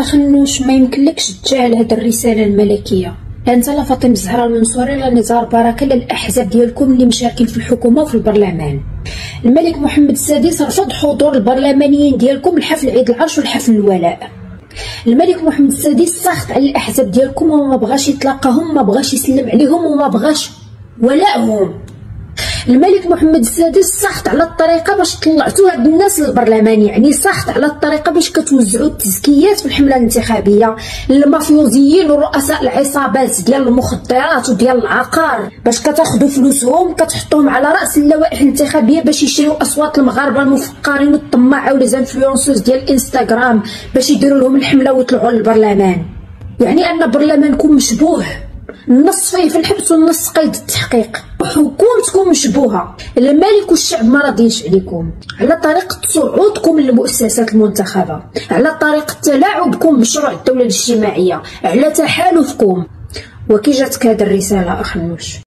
اخنوش ما يمكنلكش تجاهل هاد الرسالة الملكية. انت لا فاطمة الزهراء المنصوري لا نزار بركه لا الأحزاب ديالكم اللي مشاركين في الحكومة وفي البرلمان. الملك محمد السادس رفض حضور البرلمانيين ديالكم لحفل عيد العرش والحفل الولاء. الملك محمد السادس سخط على الأحزاب ديالكم وما بغاش يتلاقاهم ما بغاش يسلم عليهم وما بغاش ولائهم الملك محمد السادس سخط على الطريقة باش طلعتوا هاد الناس للبرلمان. يعني سخط على الطريقة باش كتوزعوا التزكيات في الحملة الانتخابية. للمافيوزيين ورؤساء العصابات ديال المخدرات وديال العقار. باش كتاخذوا فلوسهم كتحطوهم على رأس اللوائح الانتخابية باش يشريوا أصوات المغاربة المفقرين والطماعه وليزانفلونسوز ديال انستغرام باش يديروا لهم الحملة ويطلعوا للبرلمان. يعني أن برلمانكم مشبوه. النص فيه في الحبس والنص قيد التحقيق. حكومتكم مشبوهه الملك والشعب ما راضيش عليكم. على طريقه صعودكم للمؤسسات المنتخبة. على طريقه تلاعبكم بمشروع الدولة الاجتماعية. على تحالفكم. وكي جاتك هذه الرسالة اخنوش